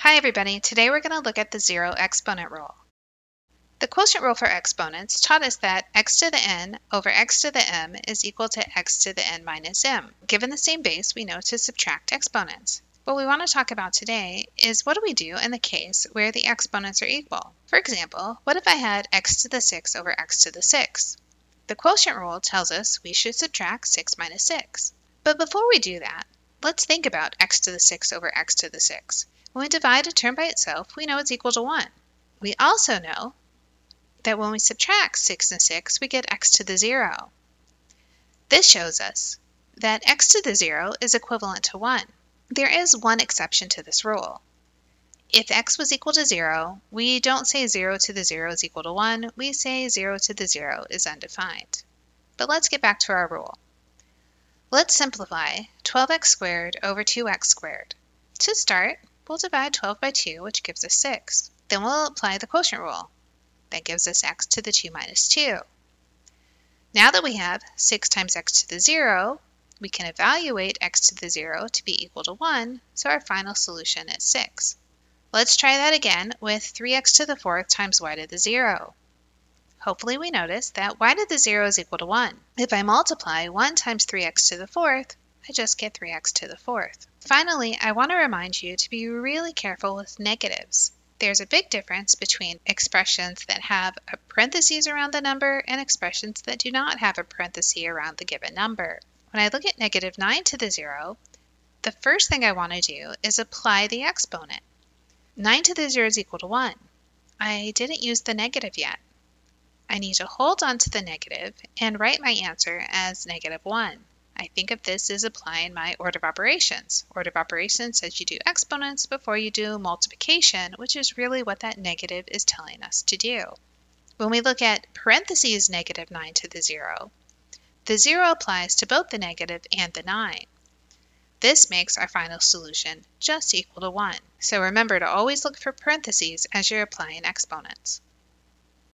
Hi everybody, today we're going to look at the zero exponent rule. The quotient rule for exponents taught us that x to the n over x to the m is equal to x to the n minus m. Given the same base, we know to subtract exponents. What we want to talk about today is what do we do in the case where the exponents are equal? For example, what if I had x to the 6 over x to the 6? The quotient rule tells us we should subtract 6 minus 6. But before we do that, let's think about x to the 6 over x to the 6. When we divide a term by itself, we know it's equal to 1. We also know that when we subtract 6 and 6, we get x to the 0. This shows us that x to the 0 is equivalent to 1. There is one exception to this rule. If x was equal to 0, we don't say 0 to the 0 is equal to 1, we say 0 to the 0 is undefined. But let's get back to our rule. Let's simplify 12x squared over 2x squared. To start, we'll divide 12 by 2, which gives us 6. Then we'll apply the quotient rule. That gives us x to the 2 minus 2. Now that we have 6 times x to the 0, we can evaluate x to the 0 to be equal to 1, so our final solution is 6. Let's try that again with 3x to the 4th times y to the 0. Hopefully we notice that y to the 0 is equal to 1. If I multiply 1 times 3x to the 4th, I just get 3x to the 4th. Finally, I want to remind you to be really careful with negatives. There's a big difference between expressions that have a parentheses around the number and expressions that do not have a parenthesis around the given number. When I look at negative 9 to the 0, the first thing I want to do is apply the exponent. 9 to the 0 is equal to 1. I didn't use the negative yet. I need to hold on to the negative and write my answer as negative 1. I think of this as applying my order of operations. Order of operations says you do exponents before you do multiplication, which is really what that negative is telling us to do. When we look at parentheses negative 9 to the 0, the 0 applies to both the negative and the 9. This makes our final solution just equal to 1. So remember to always look for parentheses as you're applying exponents.